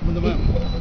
Teman-teman.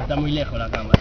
Está muy lejos la cámara.